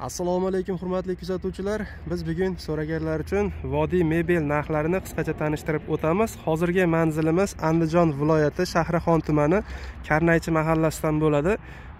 assalomu alaykum hurmatli kuzatuvchilar. Biz bugun so'raganlar uchun vodiy mebel narxlarini qisqacha tanishtirib o'tamiz. Hozirgi manzilimiz andijon viloyati shahrixon tumani karnaychi mahallasidan bo'ladi.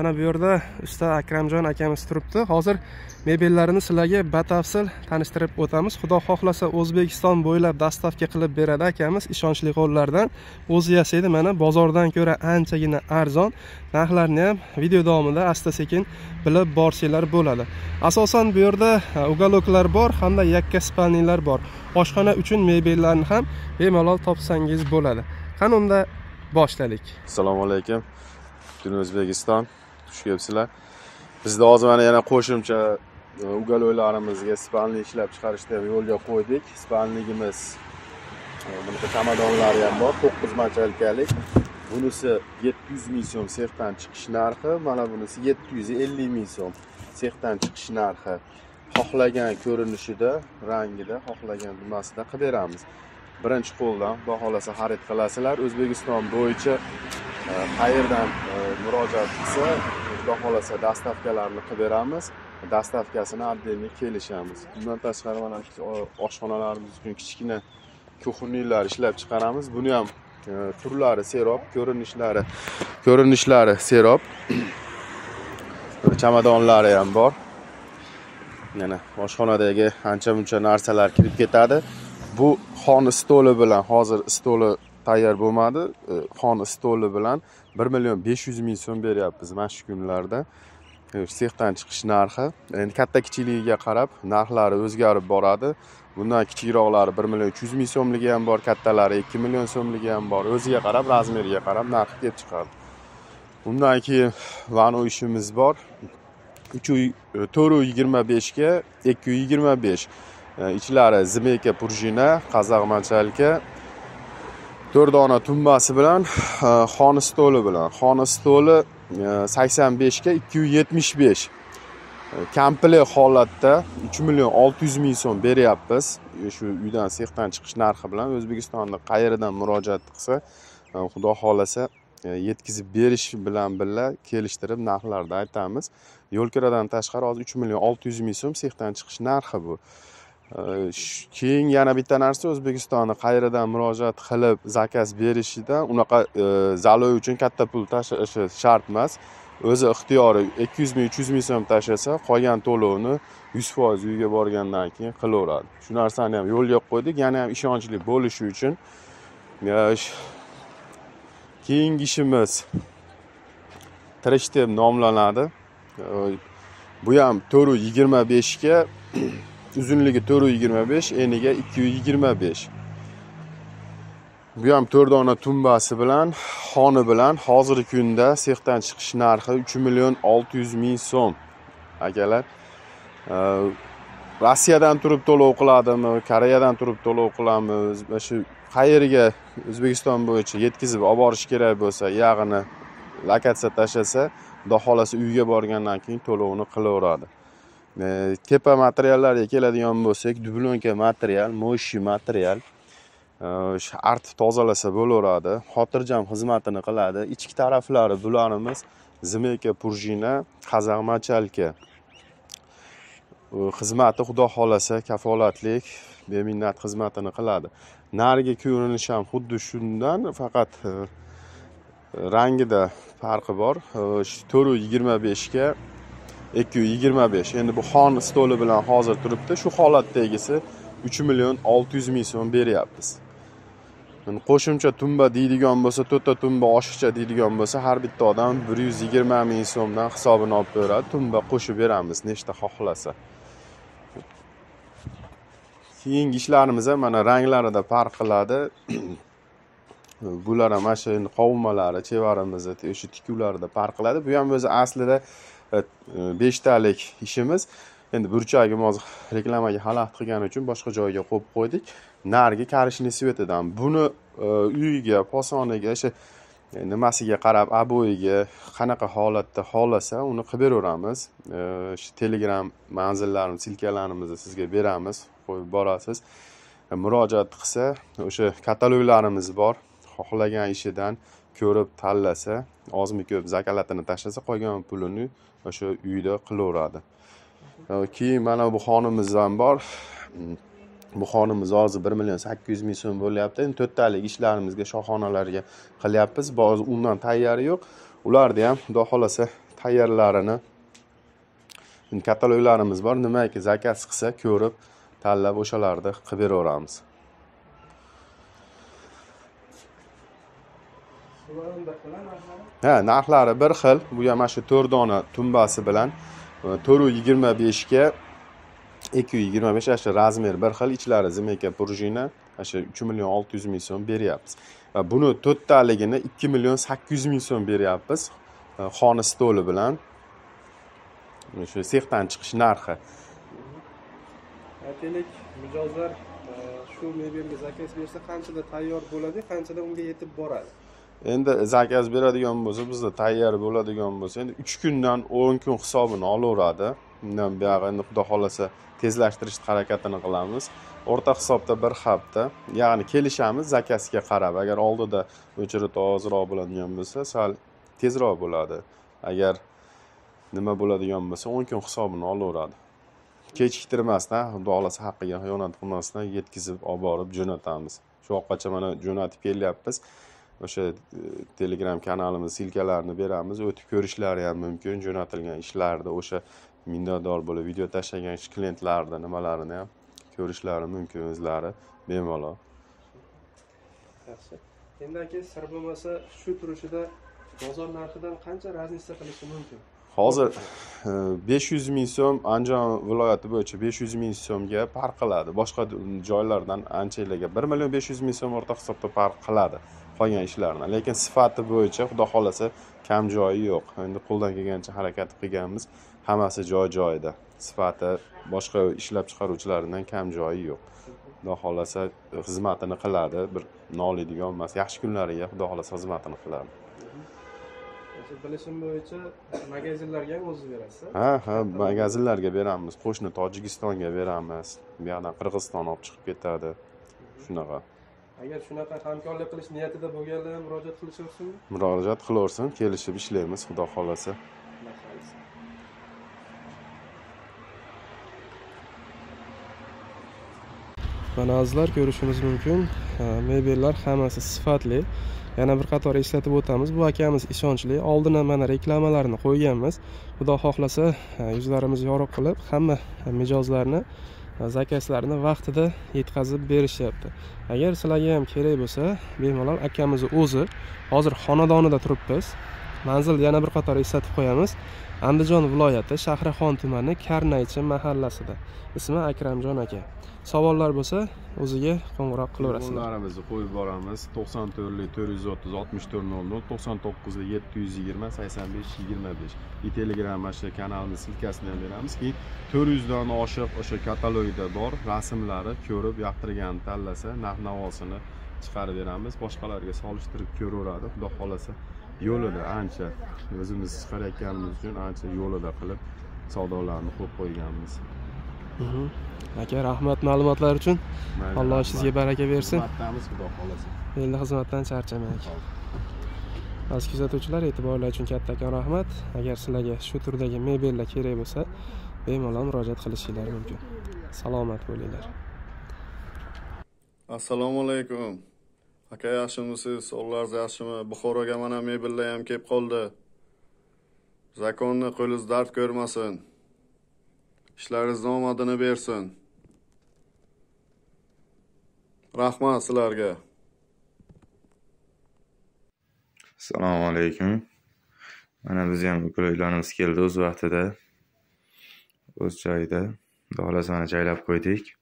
Mana bu yerda usta akramjon akamiz turibdi. Hozir mebellarini sizlarga batafsil tanishtirib o'tamiz. Xudo xohlasa o'zbekiston bo'ylab dostavka qilib beradi akamiz. Ishonchli qo'llardan o'zi yasaydi mana bozordan ko'ra anchagina arzon. Narxlarni ham video davomida asta sekin bilib borsanglar bo'ladi. Asosan bu yerda e, ugaloklar bor hamda yakka spalnilar bor. Oshxona uchun mebellarni ham bemalol topsangiz bo'ladi. Qani unda boshladik? Assalomu alaykum. Butun o'zbekiston. Tushyapsizlar bizda hozir mana yana qo'shimcha e, ugaloylarimizga spanli ishlab chiqarishni ham yo'lga qo'ydik. Spanligimiz e, bunaqa chamadonlari ham bor to'qqiz marchalikalik bunisi yetti yuz ming so'm sexdan chiqish narxi mana bunisi yetti yuz ellik ming so'm sexdan chiqish narxi. Xohlagan ko'rinishida rangida xohlagan nimasida qilib beramiz birinchi qo'ldan xudo xohlasa xarid qilasizlar. O'zbekiston bo'yicha Э, qayerdan э, murojaat qilsa xudo xohlasa dastavkalarni qilib beramiz. Dastavkasini отдельно kelishamiz. Bundan tashqari mana e, oshxonalarimiz uchun kichkina kuxuniylar ishlab chiqaramiz. Buni ham e, turlari serob ko'rinishlari ko'rinishlari serob. Chamadonlari ham bor. Yana oshxonadagi ancha muncha narsalar kirib ketadi. Bu xon stoli bilan hozir stoli tayyor bo'lmadi. Xona xon stoli bilan bir million besh yuz ming so'm beryapmiz mana shu kunlarda e, sexdan chiqish narxi. Endi katta kichikligiga qarab narxlari o'zgarib boradi. Bundan kichikroqlari bir million uch yuz ming so'mligi ham bor kattalari ikki million so'mligi ham bor. O'ziga qarab razmeriga qarab narxi kelib chiqadi. Undan keyin vano ishimiz bor. Uch uy e, to'rt uy yigirma beshga ikki uy yigirma besh. Ichlari zimeyka prujina qazaq manchalka dona tumbasi bilan e, xona stoli bilan. Xona stoli e, sakson beshga ikki yuz yetmish besh. E, Komplet holatda uch million olti yuz ming so'm beryapmiz. Shu uydan sexdan chiqish narxi bilan o'zbekistonda qayeridan murojaat qilsa xudo xohlasa yetkazib berish bilan birga kelishtirib narxlarni aytamiz. Yo'lkiradan tashqari hozir uch million olti yuz ming so'm sexdan chiqish narxi bu. Keyin yana bitta narsa o'zbekistonni qayeridan murojaat qilib zakaz berishidan unaqa e, uchun katta pul tashlashi e, shart emas. O'zi ixtiyori ikki yuz ming uch yuz ming so'm tashlasa qolgan to'lovni yuz foiz uyga borgandan keyin qilaveradi. Shu narsani ham yo'lga qo'ydik yana ham ishonchli bo'lishi uchun. E, keyingi ishimiz trish deb nomlanadi. E, bu ham to'rt yuz yigirma beshga uzunligi to'rt yuz yigirma besh eniga ikki yuz yigirma besh. Bu ham to'rt dona tumbasi bilan xoni bilan hozirgi kunda sexdan chiqish narxi uch million olti yuz ming so'm. Akalar e, rossiyadan turib to'lov qiladimi koreyadan turib to'lov qilamiz mana shu qayerga o'zbekiston bo'yicha yetkazib olib borish kerak bo'lsa yog'ini lokatsiya tashlasa xudo xohlasa uyga borgandan keyin to'lovini qilaveradi. Tepa materiallarga keladigan bo'lsak dublonka material mo'shi material e, o'sha artib tozalasa bo'laveradi xotirjam xizmatini qiladi. Ichki taraflari bularimiz zimeyka prujina qazaq machalka xizmati xudo xohlasa kafolatlik beminnat xizmatini qiladi. Narigi ko'rinish ham xuddi shundan faqat e, rangida farqi bor. E, To'rt yuz yigirma beshga ikki yuz yigirma besh. Endi bu xon stoli bilan hozir turibdi. Shu holatdagisi uch million olti yuz ming so'm beryapmiz qo'shimcha tumba deydigan bo'lsa to'rtta tumba oshiqcha deydigan bo'lsa har bitta odam bir yuz yigirma ming so'mdan hisobini olib beradi. Tumba qo'shib beramiz nechta xohlasa. Keyingi ishlarimiz ham mana ranglarida farq qiladi. Bular ham mana shu endi qovunmalari chevarimizni o'sha tikuvlarida farq qiladi. Bu ham o'zi aslida E, beshtalik ishimiz. Endi burchagim hozir reklamaga xalaqit qilgani uchun boshqa joyga qo'yib qo'ydik. Narigi karishniy svetidan buni e, uyiga posoniga o'sha e, nimasiga qarab обоyiga qanaqa holatda xohlasa uni qilib beraveramiz. Shu telegram manzillarimiz silkalarimizni sizga beramiz qo'yib borasiz. Murojaat qilsa o'sha kataloglarimiz bor xohlagan ishidan. Ko'rib tanlasa ozmi ko'p zakalatini tashlasa qolgan pulini o'sha uyda qilaveradi. Keyin mana bu xonimiz ham bor. Bu xonimiz hozir bir million sakkiz yuz ming so'm bo'lyapti. Endi to'rttalik ishlarimizga shoxonalarga qilyapmiz. Hozir undan tayyori yo'q. Ularni ham xudo xohlasa tayyorlarini kataloglarimiz bor. Nimaiki zakaz qilsa ko'rib tanlab o'shalarni qilib beraveramiz ha narxlari bir xil. Bu ham mana shu to'rt dona tumbasi bilan. To'rt yuz yigirma beshga ikki yuz yigirma besh ana shu razmer bir xil. Ichlari zimeka prujina ana shu uch million olti yuz ming so'm beryapmiz. Va buni to'rttaligini ikki million sakkiz yuz ming so'm beryapmiz e, xona stoli bilan. Shu sexdan chiqish narxi. Aytaylik mijozlar e, shu mebelga zakaz bersa qanchada tayyor bo'ladi qanchada unga yetib boradi? Endi zakaz beradigan bo'lsa bizda tayyor bo'ladigan bo'lsa endi uch kundan o'n kun hisobini olaveradi. Undan buyog'i endi xudo xohlasa tezlashtirishni harakatini qilamiz. O'rta hisobda bir hafta ya'ni kelishamiz zakazga qarab. Agar oldida o'chirib ozroq bo'ladigan bo'lsa sal tezroq bo'ladi. Agar nima bo'ladigan bo'lsa o'n kun hisobini olaveradi. Kechiktirmasdan xudo xohlasa haqqiga xiyonat qilmasdan yetkazib olib borib jo'natamiz. Shu vaqtgacha mana jo'natib kelyapmiz. O'sha e, telegram kanalimiz silkalarini beramiz o'tib ko'rishlari ham mumkin jo'natilgan ishlarni o'sha minnatdor bo'lib video tashlagan klientlarni nimalarini ham ko'rishlari mumkin o'zlari bemalol yaxshi endi aka sir bo'lmasa shu turishida bozor narxidan qancha razница qilishi mumkin? Hozir e, besh yuz ming so'm andijon viloyati bo'yicha besh yuz ming so'mga farq qiladi. Boshqa joylardan anchalarga bir million besh yuz ming so'm o'rta hisobda farq qiladi qolgan ishlarni. Lekin sifati bo'yicha xudo xohlasa kam joyi yo'q. Endi qo'ldan kelgancha harakat qilganmiz. Hammasi joy joyida. Sifati boshqa ishlab chiqaruvchilardan kam joyi yo'q. Xudo xohlasa xizmatini qiladi. Bir noliydigan emas yaxshi kunlariga xudo xohlasa xizmatini qiladi. Bilishim bo'yicha magazinlarga ham o'ziz berasiz ha ha magazinlarga beramiz. Qo'shni tojikistonga beramiz. Bu yoqdan qirg'iziston olib chiqib ketadi. Shunaqa agar shunaqa hamkorlik qilish niyatida bo'lganlar ham murojaat qilishaversinmi murojaat qilaversin kelishib ishlaymiz xudo xohlasa. Mana azizlar ko'rishingiz mumkin. Mebellar hammasi sifatli. Yana bir qator eslatib o'tamiz. Bu akamiz ishonchli oldin ham mana reklamalarni qo'yganmiz. Xudo xohlasa yuzlarimizni yorug' qilib hamma mijozlarni zakazlarni vaqtida yetkazib berishyapti. Agar sizlarga ham kerak bo'lsa bemalol akamizni o'zi hozir xonadonida turibmiz. Manzil yana bir qator eslatib qo'yamiz. Andijon viloyati shahrixon tumani karnaychi mahallasida. Ismi akramjon aka. Savollar bo'lsa o'ziga qo'ng'iroq qilaverasizlar telefonlarimizni qo'yib boramiz. to'qson to'rtlik to'rt yuz o'ttiz oltmish to'rt nol nol to'qson to'qqizlik yetti yuz yigirma sakson besh yigirma besh. И telegram mana shu kanalimiz silkasini ham beramiz keyin to'rt yuzdan oshiq o'sha katalogda bor rasmlari ko'rib yoqtirganini tanlasa narx navosini chiqarib beramiz. Boshqalarga solishtirib ko'raveradi. Xudo xohlasa. Yo'lida ancha o'zimiz chiqarayotganimiz uchun ancha yo'lida qilib savdolarni qo'yib qo'yganmiz. Mhm. aka rahmat ma'lumotlar uchun. Alloh ishingizga baraka bersin. Xizmatdamiz xudo xohlasa. Endi xizmatdan charchamang aziz kuzatuvchilar e'tiborlar uchun kattakon rahmat. Agar sizlarga shu turdagi mebellar kerak bo'lsa bemalol murojaat qilishinglar mumkin. Salomat bo'linglar. Assalomu alaykum aka yaxshimisiz sog'lig'ingiz yaxshimi? Buxoroga mana mebellar ham kelib qoldi. Zakonni qo'lingiz dard ko'rmasin. Ishlaringizni omadini bersin. Rahmat sizlarga. Assalomu alaykum. Mana biz ham ukoloylarimiz keldi o'z vaqtida o'z joyida. Xudo xohlasa mana joylab qo'ydik.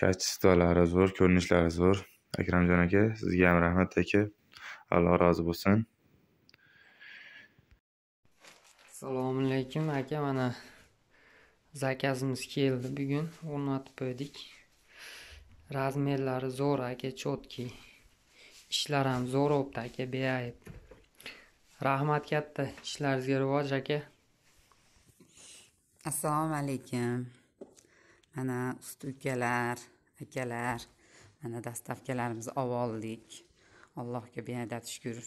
Kачестволari zo'r ko'rinishlari zo'r akramjon aka sizga ham rahmat aka. Alloh rozi bo'lsin. Assalomu alaykum aka. Mana zakazimiz keldi bugun. O'rnatib qo'ydik. Razmerlari zo'r aka четкий ishlar ham zo'r bo'libdi aka beayb. Rahmat katta ishlaringizga rivoj aka. Assalomu alaykum. Mana usta ukalar akalar mana dastavkalarimizni olib oldik allohga beadad shukur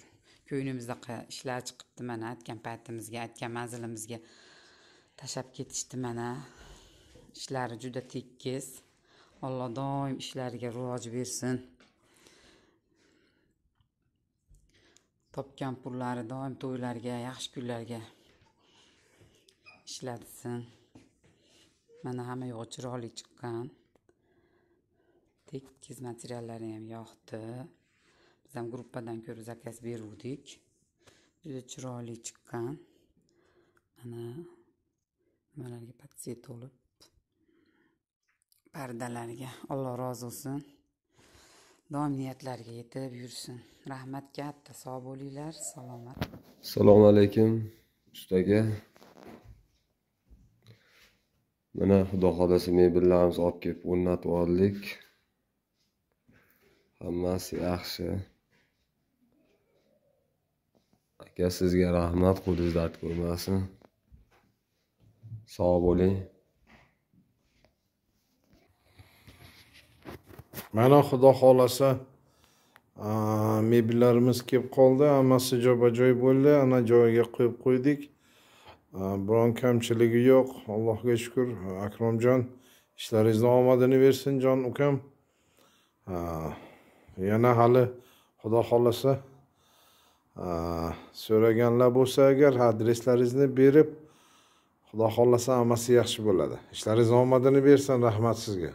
ko'nglimizda ishlar chiqibdi mana aytgan paytimizga aytgan manzilimizga tashlab ketishdi mana. Ishlari juda tekis. Alloh doim ishlariga rivoj bersin. Topgan pullari doim to'ylarga yaxshi kunlarga ishlatsin mana hamma yog'i chiroyli chiqqan. Tekis materiallari ham yoqdi. Biz ham gruppadan ko'rib zakaz beruvdik. Juda chiroyli chiqqan. Mana nimalarga подсвет olib pardalarga alloh rozi bo'lsin. Doim niyatlariga yetib yursin. Rahmat katta sog' bo'linglar salomat. Assalomu alaykum ustaga. Mana xudo xohlasa mebellarimizni olib kelib o'rnatib oldik. Hammasi yaxshi. Aka sizga rahmat qo'lingiz dard ko'rmasin. Sog' bo'ling. Mana xudo xohlasa mebellarimiz kelib qoldi hammasi joy bo'ldi. Ana joyiga qo'yib qo'ydik. Biron kamchiligi yo'q. Allohga shukur akromjon ishlaringizni omadini bersin jon ukam. Aa, yana hali xudo xohlasa so'raganlar bo'lsa agar adreslaringizni berib xudo xohlasa hammasi yaxshi bo'ladi. Ishlaringizni omadini bersin rahmat sizga.